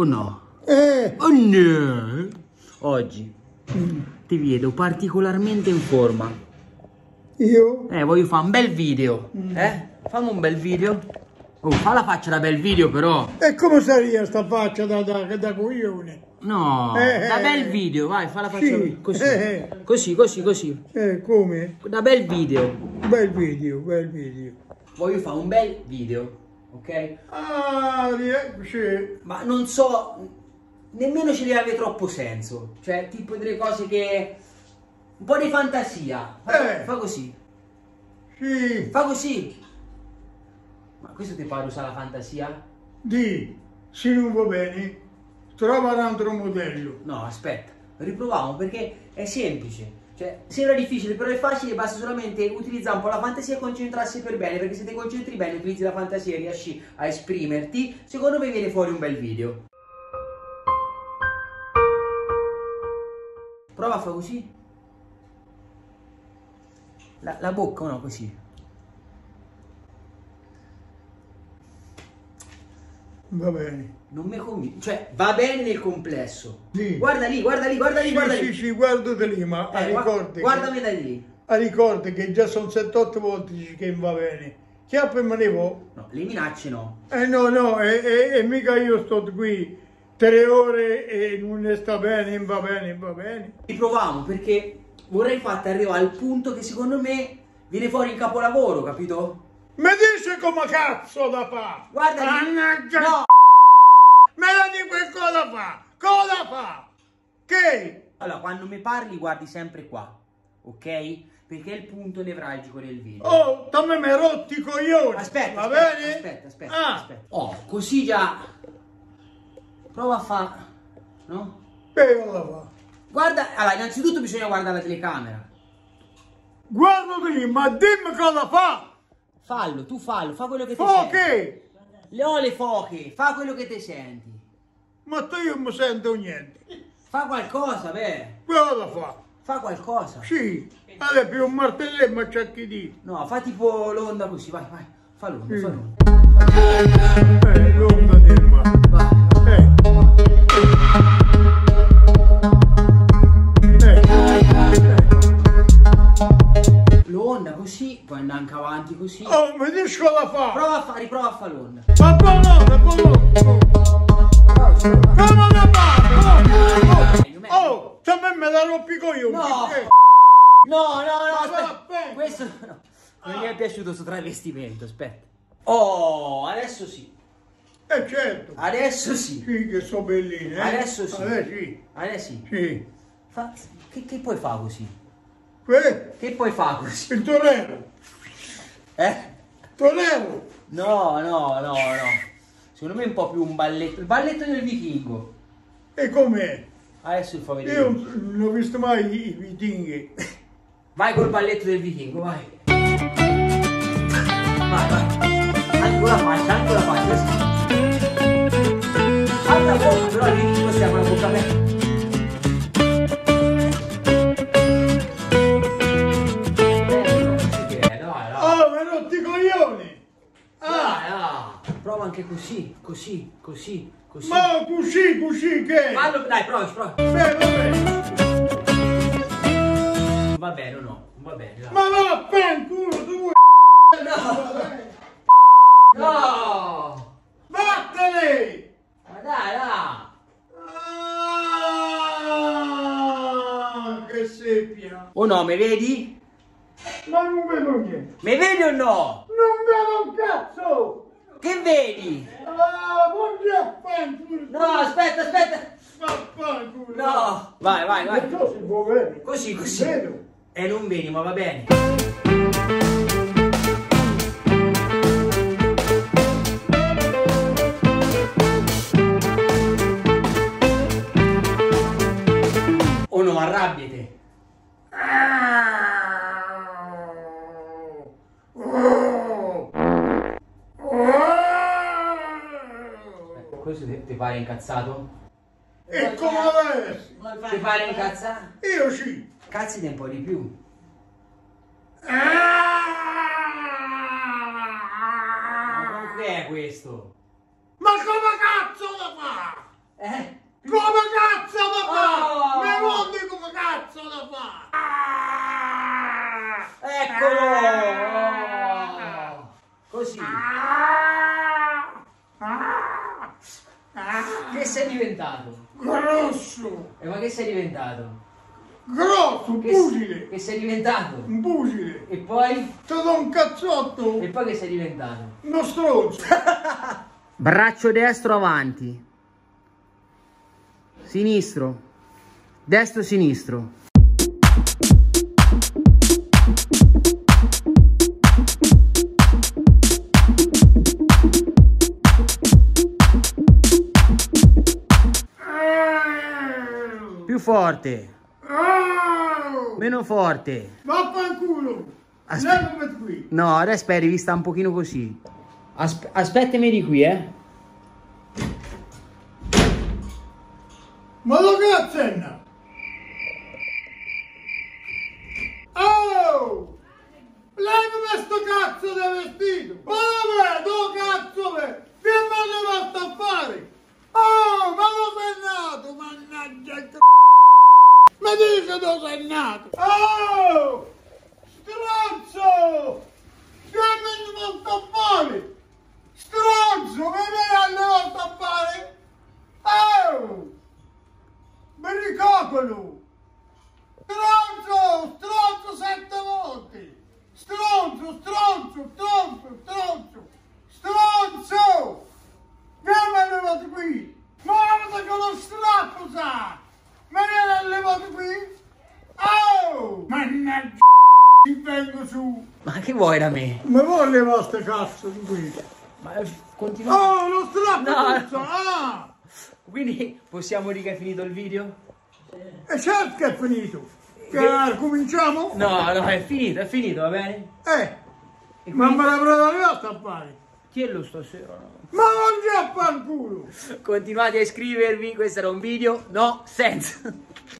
O no? Eh, Oh no! Oggi ti vedo particolarmente in forma. io? Eh, voglio fare un bel video. Eh? Fammi un bel video. Oh, fa la faccia da bel video però. E come sarebbe sta faccia da, da, da coglione? No, Eh, da bel video, vai, fa la faccia Sì, così. eh, Così, così, così. Eh, come? Da bel video. Bel video, bel video. Voglio fare un bel video, ok? Ah, sì. Ma non so, nemmeno ci deve avere troppo senso. Cioè, tipo delle cose che... Un po' di fantasia. Fa, Eh. fa così. Sì, Fa così. Ma questo ti pare usare la fantasia? di, se non va bene, trova un altro modello. No, aspetta, riproviamo perché è semplice. Cioè, sembra difficile, però è facile, basta solamente utilizzare un po' la fantasia e concentrarsi per bene, perché se ti concentri bene, utilizzi la fantasia e riesci a esprimerti, secondo me viene fuori un bel video. Prova a fare così. La, la bocca o no, così. Va bene. Non mi convince, cioè va bene nel complesso. Sì. Guarda lì, guarda lì, guarda lì, Sì, guarda sì, lì. sì, guardo da lì, ma Eh, ricordi, guardami da lì. a ricordi che già sono 7-8 volte che va bene. Chiappa e me ne vo. No, le minacce no. Eh no, no, e, e- e mica io sto qui tre ore e non ne sta bene, va bene, va bene. Riproviamo perché vorrei farti arrivare al punto che secondo me viene fuori il capolavoro, capito? Mi dice come cazzo da fa? Guarda, Mannaggia! no. Me la dico e cosa fa? Cosa fa? Che? Allora, quando mi parli guardi sempre qua, ok? Perché è il punto nevralgico del video. Oh, tammi mi rotti i coglioni. Aspetta, va aspetta, bene? aspetta, aspetta, Ah, aspetta. Oh, così già. Prova a fare, no? che cosa fa? Guarda, allora, innanzitutto bisogna guardare la telecamera. Guarda lì, ma dimmi cosa fa? Fallo, tu fallo, fa quello che ti senti. che? Le ho le foche, fa quello che ti senti. Ma te io non mi sento niente. Fa qualcosa, beh. Cosa fa? Fa qualcosa. Sì, adesso più un martello ma c'è chi di. No, fa tipo l'onda così, vai, vai. Fa l'onda, fa l'onda. Eh, l'onda del anche avanti così. Oh, mi dici cosa fa? Prova a fare, riprova a fare l'onda. Ma ci prova. Come? Meglio, meglio. Oh, c'è me me la rompi i coglioni. No. No, no, no, aspetta. Questo no. Non mi è piaciuto sto travestimento, aspetta. Oh, adesso sì. Eh certo. Adesso sì. Sì, che so bellini, eh? Adesso sì. Adesso sì. Adesso sì. Sì. Fa- che, che puoi fare così? Que- Che puoi fare così? Il torero. Eh? Torero. No, no, no, no. Secondo me è un po' più un balletto. Il balletto del vichingo. E com'è? Adesso vi fa vedere. Io non ho visto mai i i vitinghi. Vai col balletto del vichingo, vai. Vai, vai. La faccia, la faccia. la bocca, però il vichingo con la bocca aperta. Oh, i coglioni. Ah, dai. Prova anche così, così, così, così. ma così, così che? Fallo, dai, provaci, provaci. Beh, vabbè. Va bene o no? Va bene, dai. Ma vaffanculo, tu vuoi No! Vattene! Ma dai, dai! Ah, che seppia! O no, mi vedi? Ma non vedo niente! Mi vedi o no? Non vedo un cazzo! Che vedi? Ah, buon vaffanculo! No, aspetta, aspetta! No! Vai, vai, vai! Così, così. Vedo! E non vedi, ma va bene. O non arrabbiate. Questo ti, ti pare incazzato? E come adesso? Ti pare incazzato? Io sì! Cazziti un po' di più. Ma Ah! che è questo? Ma come cazzo la fa? Eh? Come cazzo da fare? Oh! Mi mondi come cazzo da fare? Eccolo! Oh! Così. Che sei diventato? Grosso! E ma che sei diventato? Grosso, un Che, pugile! che sei diventato? Un pugile! E poi? Do un cazzotto! E poi che sei diventato? Uno stronzo! Braccio destro avanti. Sinistro. Destro sinistro. Forte. Oh! Meno forte. Vaffanculo! Levami qui! No, adesso aspetta, devi stare un pochino così. Asp- aspettami di qui, eh. Ma lo cazzenna! Oh! Levami sto cazzo di vestito! Ma dov'è? Dove cazzo è? Che me ne va a fare? Oh! Ma dove sei nato? Mannaggia il c***o! Mi dice dove sei nato? Oh! Stronzo! Che me ne va a fare? Stronzo! Che me ne va a fare? Oh! Bericocolo! Stronzo! Stronzo sette volte! Stronzo, stronzo, stronzo, stronzo! Stronzo! Che mi è levato qui? Muovete con lo strappo, sa! Me ne è levato qui? Oh! Mannaggia ci vengo su! Ma che vuoi da me? Ma vuoi levare sta cazzo di qui? Ma eh, continua. Oh, lo strappo No. puzza! Ah! Quindi possiamo dire che è finito il video? E certo che è finito! Che Che- cominciamo? No, no, è finito, è finito, va bene? Eh! E Ma me l'avrà dato a fare! Chi è lo stasera? no? Ma non c'è a culo! Continuate a iscrivervi, questo era un video no sense.